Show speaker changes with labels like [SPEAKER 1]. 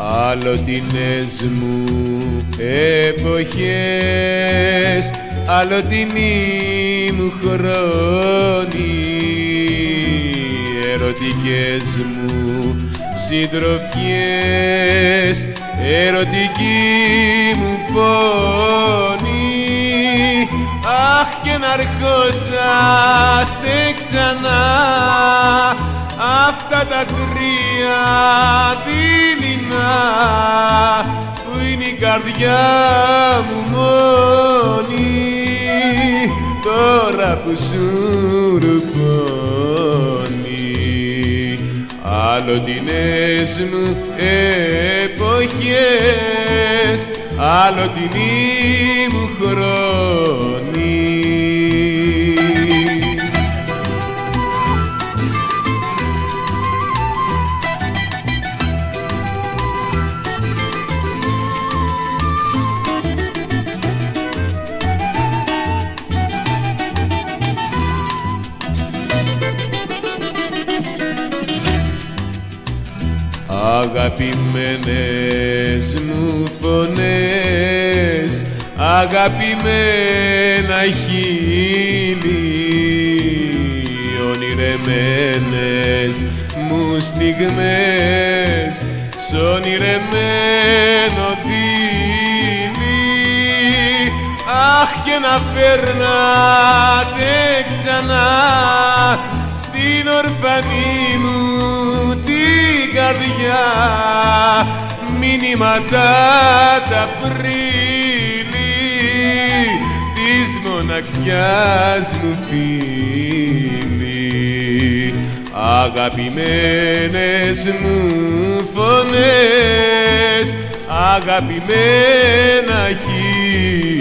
[SPEAKER 1] Αλλοτινές μου εποχές αλλοτινοί μου χρόνοι. Ερωτικές μου συντροφιές ερωτική μου πόνη. Αχ και να αρχόσαστε ξανά αυτά τα τρία δειλινά που είναι η καρδιά μου μόνη. Τώρα που σου ρουφώνει αλλοτινές μου εποχές αλλοτινή μου χρόνη Αγαπημένες μου φωνές, αγαπημένα χείλη, ονειρεμένες μου στιγμές, σ' ονειρεμένο δίλη, αχ και να φέρνατε ξανά στην ορφανή μου την καρδιά μηνύματα τα πρίλη της μοναξιάς μου φίλη αγαπημένες μου φωνές αγαπημένα χείλη